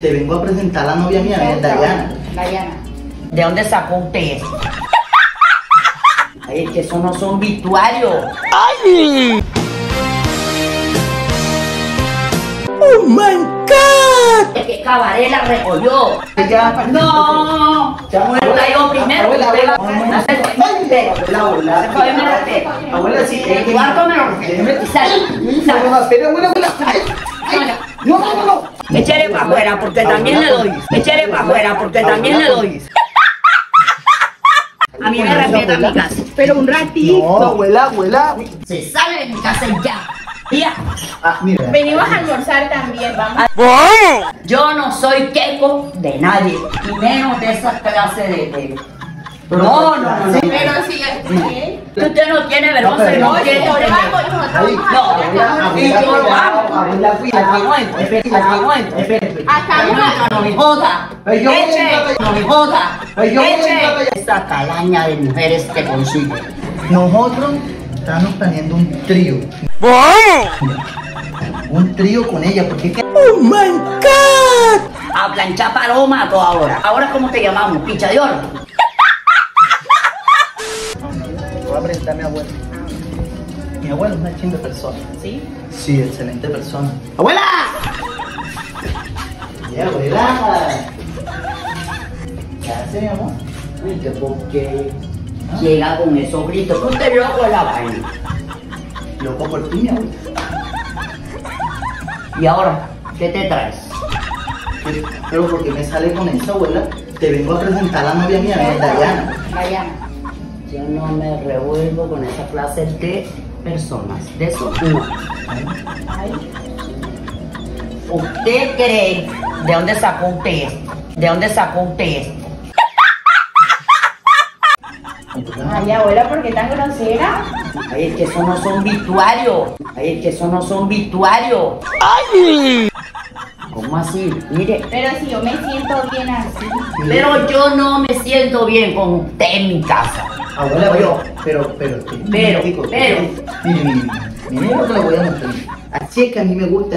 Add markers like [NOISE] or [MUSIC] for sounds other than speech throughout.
Te vengo a presentar a la novia mía, es Dayana. Dayana. ¿De dónde sacó usted eso? Ay, es que eso no son virtuarios. ¡Ay! ¡Oh my god! Es que Cabaret la recogió. Ya, No, Ya, abuela. Está yo primero. Abuela, abuela. Abuela, abuela. Abuela, sí. Cuarto me lo abuela, abuela. No, no, no, no. Échale para afuera porque también le doy. Échale para afuera porque también le doy. A mí me respeta mi casa. Pero un ratito. No, abuela, abuela. Se sale de mi casa ya. Ya. Ah, mira. Venimos a almorzar también, vamos. Yo no soy queco de nadie. Y menos de esa clase de. de- No, no, no, no. Pero sí. Que Usted no tiene vergüenza y no No, quiere. No, hago. Abuela, cuida, Aquí no entro, aquí no entro. Acá No, no. no me joda. Eche, no me joda. Eche. Esta calaña de mujeres que consigo. Nosotros estamos planeando un trío. Un trío con ella, porque. ¡Oh my god! A planchar paloma a toda hora. Ahora, ¿cómo te llamamos? ¿Picha de oro? Voy a presentar a mi abuelo. Mi abuelo es una chinga persona. ¿Sí? Sí, excelente persona. ¡Abuela! [LAUGHS] ¡Ya, abuela! ¿Qué hace, mi amor? Ay, que por qué llega con esos gritos. Que usted loco es la vaina. Loco por ti, mi abuela. Y ahora, ¿qué te traes? Pero- Pero porque me sale con eso, abuela, te vengo a presentar a la novia mía, Dayana. Dayana. Yo no me revuelvo con esa clase de personas. De eso no. ¿Usted cree de dónde sacó usted esto? ¿De dónde sacó usted esto? Ay, abuela, ¿por qué tan grosera? Ay, es que eso no son virtuarios. Ay, es que eso no son virtuarios. ¡Ay! ¿Cómo así? Mire, Pero si yo me siento bien así. pero yo no me siento bien con usted en mi casa. Abuela, Oye, pero, pero, pero, Pero, chico, pero. Mire, mire, mire, mire lo que le voy a mostrar. Así es que a mí me gusta.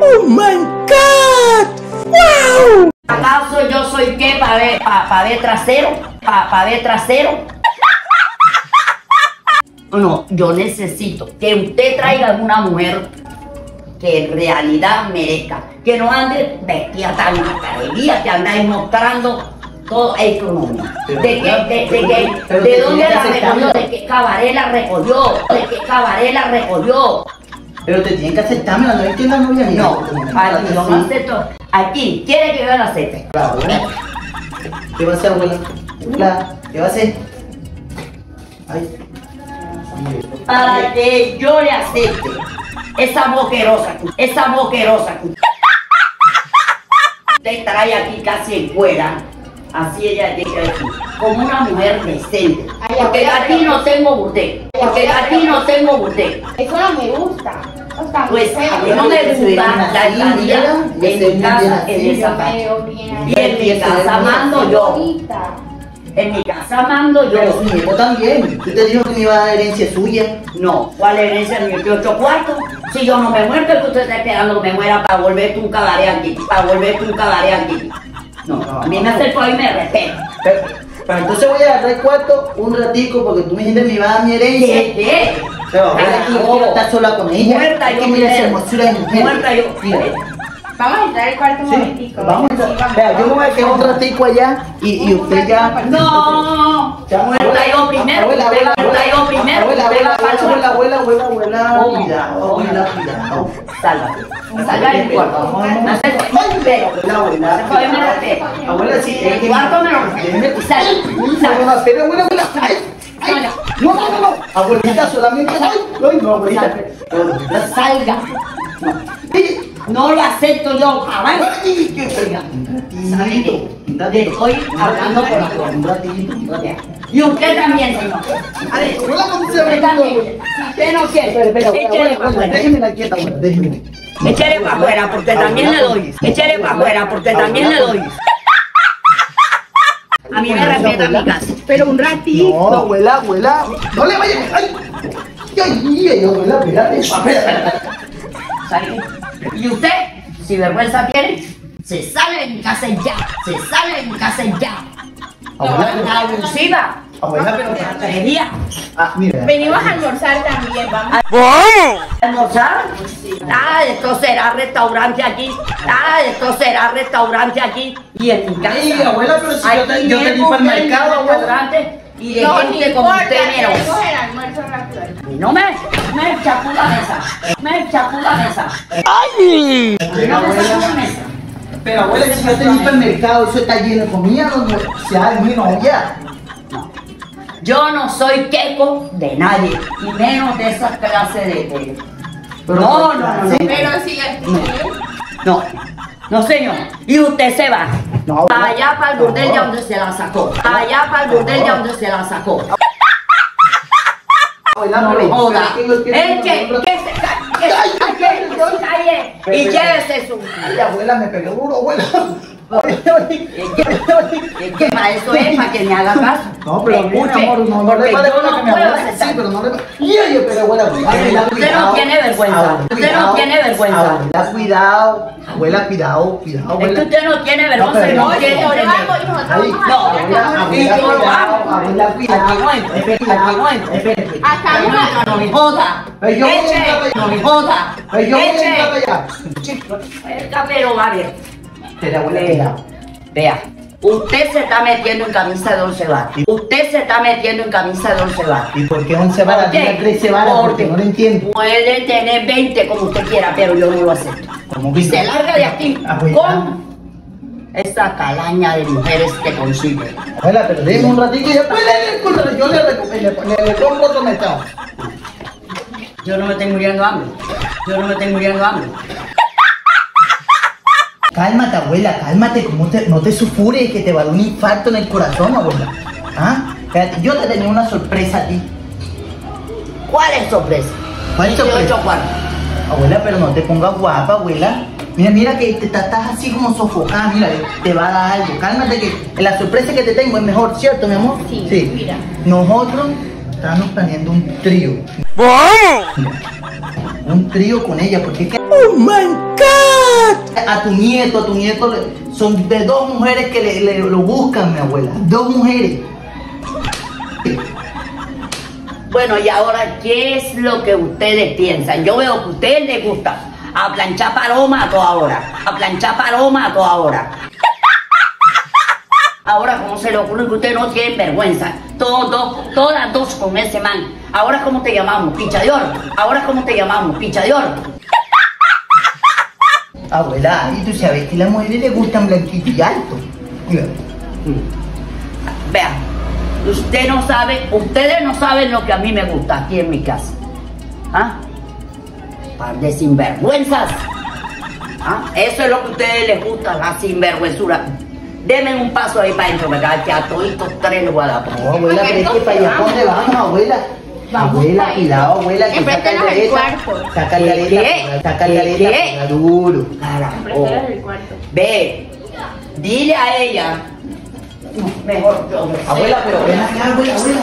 ¡Oh my god! ¡Wow! ¿Acaso yo soy qué para ver, para ver trasero? ¿Para ver trasero? No, yo necesito que usted traiga una mujer que en realidad merezca, que no ande vestida tan macarería, que andáis mostrando Pero, ¿De qué, de, de, de dónde la que recogió? ¿De qué cabaret la recogió? ¿De qué cabaret la recogió? Pero te tienen que aceptármela, no es que la novia. No, me aquí trata yo no así. acepto. Aquí, ¿quiere que yo la acepte? Claro, abuela. ¿Qué va a hacer, abuela? Abuela, ¿qué va a hacer? Ay. para que yo le acepte esa boquerosa, esa boquerosa. Te trae aquí casi en cuera, así ella llega aquí, como una mujer decente. Porque aquí pero- no tengo burde, porque aquí no tengo burde. Eso no me gusta. Pues a mí no me gusta la estadía ve mi casa, en esa parte. Y en mi casa mando yo, en mi casa mando Pero yo. su nieto también. Usted dijo que me iba a dar herencia suya. No, ¿cuál herencia de 18 cuartos? Si yo no me muero, que usted está esperando que me muera para volverte un cabaret aquí, para volverte un cabaret aquí. No, a mí me acerco y me respeta. Pero, entonces voy a agarrar el cuarto un ratico porque tú me dijiste me iba a dar mi herencia. ¿Qué? ¿Qué? Pero aquí quiero estar sola con ella. Muerta yo mira esa hermosura de mujer. Muerta yo. Mira. Vamos a entrar al cuarto un Sí, momentico. vamos a Sí, entrar. Vea, yo me voy a quedar un ratico allá y, y usted ya. No, muerta yo primero, Abuela, abuela, Abuela, abuela, abuela, abuela, abuela, cuidado, abuela, cuidado. Sálvate. Salga del cuarto. Pero, Abuela, sí. el cuarto me lo. Sal, No, sal. no, espera, abuela, abuela. No, no, no, no. Abuelita, solamente. Ay, ay, no, abuelita. Abuelita, Salga. Ay, No lo acepto yo jamás. ay, Te estoy hablando por ratito, un ratito. Y usted también, señor. A ver, Abuela, ¿cómo se usted también. Usted no quiere. Abuela, para afuera. déjeme la quieta, abuela, déjeme. Échele para afuera porque también le doy. Échele para afuera porque también le doy. A mí me respeta mi casa. Pero un ratito. No, abuela, abuela. No le vayas. Ay, ay, ay, abuela. Y usted, si vergüenza tiene, se sale de mi casa ya. Se sale de mi casa ya. Abuela, pero- La abusiva. Abuela, pero... La atrevida. Ah, mira. Venimos a almorzar también, vamos. almorzar. Nada de esto será restaurante aquí. Nada de esto será restaurante aquí. Y en mi casa. Ay, abuela, pero si yo te- yo te di 500 para el mercado, abuela. Y de No, gente como usted menos. Y no me, me chapó la mesa. Me chapó la mesa. ¡Ay! No me sacó la mesa. Pero abuela, si yo te di para el mercado, eso está lleno de comida, no, no, si hay mi novia. Yo no soy queco de nadie, y menos de esa clase de... de- Pero no, no, no, no. Pero si es No, no señor. Y usted se va. No, para allá para el burdel de No. donde se la sacó. Para allá para el burdel de donde se la sacó. Abuela, No pero- me joda. pero es que yo quiero- Eche, que se ca- que se calle, que se calle. Y llévese su. Ay, abuela, me pegué duro, abuela. Que para eso es, para que me haga caso. No, pero mira, amor, no, no le vale no que me. Sí, pero no le Y oye, pero abuela, abuela, Usted no tiene vergüenza. Abuela, Usted no tiene vergüenza. Abuela, cuidado. Abuela, cuidado, cuidado, Es que abuela. usted no tiene vergüenza no no, hacer abuela, abuela, cuidado, abuela. Aquí no entro, Espérate, aquí no. Acá no me joda. No me joda. A. pero abuela, Vea. Usted se está metiendo en camisa de once varas. Usted se está metiendo en camisa de once varas. ¿Y por qué 11 varas? ¿Por qué? Diga 13 varas, porque no lo entiendo. Puede tener 20 como usted quiera, pero yo no lo acepto. ¿Cómo que se larga de aquí Abuela. con esa calaña de mujeres que consigue. Abuela, pero un ratito y después le, le, yo le, compro otro mercado. Yo no me estoy muriendo hambre. Yo no me estoy muriendo hambre. Cálmate, abuela, cálmate, como te, no te sufures que te va a dar un infarto en el corazón, abuela. ¿Ah? Yo te tenía una sorpresa a ti. ¿Cuál es sorpresa? ¿Cuál 18 sorpresa? Abuela, pero no te pongas guapa, abuela. Mira, mira que te, estás así como sofocada, mira, te va a dar algo. Cálmate que la sorpresa que te tengo es mejor, ¿cierto, mi amor? Sí, mira. Nosotros estamos planeando un trío. Mira, un trío con ella, porque es que... ¡Oh, my God! A tu nieto, a tu nieto, son de dos mujeres que le, le- lo buscan, mi abuela. Dos mujeres. Bueno, y ahora, ¿qué es lo que ustedes piensan? Yo veo que a ustedes les gusta a planchar paloma a toda hora, a planchar paloma a toda hora. Ahora, ¿cómo se le ocurre que ustedes no tienen vergüenza? Todos, todas dos con ese man. Ahora, ¿cómo te llamamos? Picha de oro. Ahora, ¿cómo te llamamos? Picha de oro. Abuela, y tú sabes que a las mujeres les gustan blanquito y alto. Mira. Vean, usted no sabe, ustedes no saben lo que a mí me gusta aquí en mi casa. ¿Ah? Par de sinvergüenzas. ¿Ah? Eso es lo que a ustedes les gusta, la sinvergüenzura. Denme un paso ahí para adentro, ¿verdad? Que a toditos tres les voy a dar. No, abuela, pero es que para allá, ¿pa' ¿dónde vamos, abuela? Abuela, cuidado, abuela, la el aleta, cuarto. saca la aleta, saca la duro. El cuarto. Ve, dile a ella. Mejor. Abuela, pero ven acá, abuela, abuela.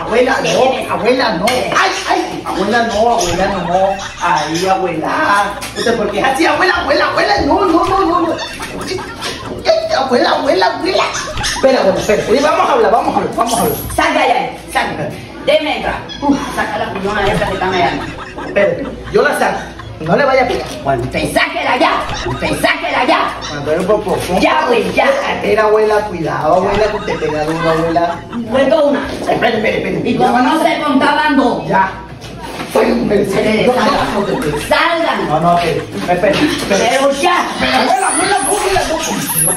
Abuela, no, abuela, no. Ay, ay, abuela, no, abuela, no. Ay, abuela. Usted, ¿por qué es así, abuela, abuela, abuela? No, no, no, no, no. Abuela, abuela, abuela. Espera, abuela, espera. Oye, vamos a hablar, vamos a hablar, vamos a hablar. Saca ya, saca. Déme entrar. Saca la puñona esa que está allá. Espérate, yo la saco. No le vaya a pegar. Bueno, usted sáquela ya. Usted sáquela ya. Bueno, pero por favor. Ya, güey, ya. Espera, abuela, cuidado, abuela, que usted pega duro, abuela. Cuento una. Espere, espere, espere. Y como no se contaban dos, Ya. Soy un se No, salgan. No, no, espere, espere. Pero ya. Pero abuela, abuela, no, abuela.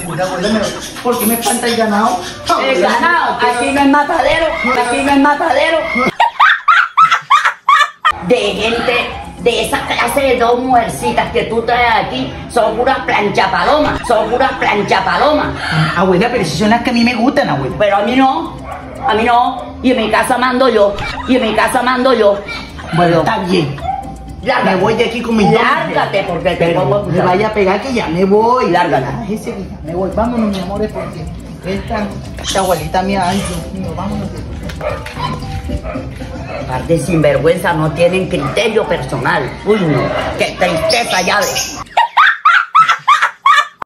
Abuela, abuela, pero, ¿por qué me espanta el ganado? El ganado. Aquí no es matadero. Aquí no es matadero. De gente de esa clase de dos mujercitas que tú traes aquí son puras planchapalomas. Son puras planchapalomas. Abuela, pero si son las que a mí me gustan, abuela. Pero a mí no, a mí no. Y en mi casa mando yo, y en mi casa mando yo. Bueno, está bien. Lárgate. Me voy de aquí con mis dos Lárgate porque te Pero pongo me vaya a pegar que ya me voy. Lárgate. Ese día, me voy. Vámonos, mi amor, porque esta Esta abuelita mía, ay, Dios mío, vámonos. Par de sinvergüenza no tienen criterio personal. Uy, no, qué tristeza ya de.